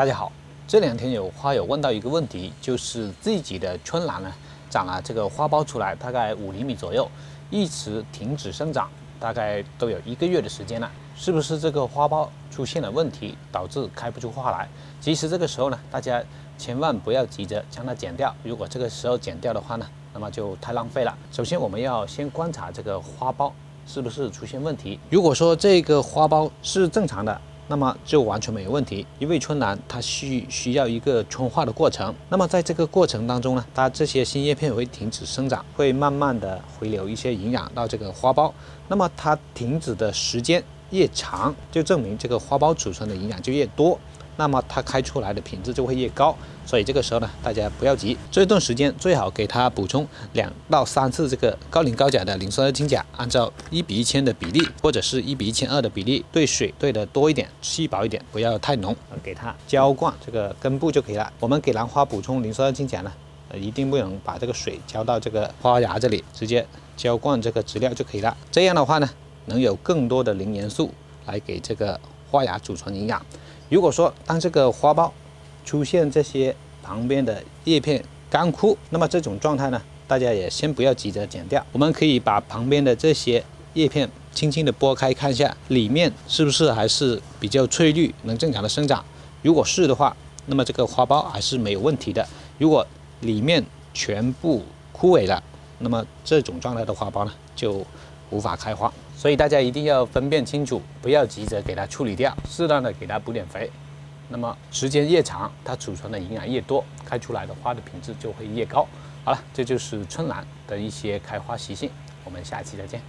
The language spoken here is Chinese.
大家好，这两天有花友问到一个问题，就是自己的春兰呢长了这个花苞出来，大概五厘米左右，一直停止生长，大概都有一个月的时间了，是不是这个花苞出现了问题，导致开不出花来？其实这个时候呢，大家千万不要急着将它剪掉，如果这个时候剪掉的话呢，那么就太浪费了。首先我们要先观察这个花苞是不是出现问题，如果说这个花苞是正常的。那么就完全没有问题，因为春兰它需需要一个春化的过程。那么在这个过程当中呢，它这些新叶片会停止生长，会慢慢的回流一些营养到这个花苞。那么它停止的时间越长，就证明这个花苞储存的营养就越多。那么它开出来的品质就会越高，所以这个时候呢，大家不要急，这段时间最好给它补充两到三次这个高磷高钾的磷酸二氢钾，按照一比一千的比例，或者是一比一千二的比例，兑水兑的多一点，稀薄一点，不要太浓，给它浇灌这个根部就可以了。我们给兰花补充磷酸二氢钾呢，呃，一定不能把这个水浇到这个花芽这里，直接浇灌这个植料就可以了。这样的话呢，能有更多的磷元素来给这个花芽储存营养。如果说当这个花苞出现这些旁边的叶片干枯，那么这种状态呢，大家也先不要急着剪掉，我们可以把旁边的这些叶片轻轻的拨开，看一下里面是不是还是比较翠绿，能正常的生长。如果是的话，那么这个花苞还是没有问题的。如果里面全部枯萎了，那么这种状态的花苞呢，就无法开花。所以大家一定要分辨清楚，不要急着给它处理掉，适当的给它补点肥。那么时间越长，它储存的营养越多，开出来的花的品质就会越高。好了，这就是春兰的一些开花习性。我们下期再见。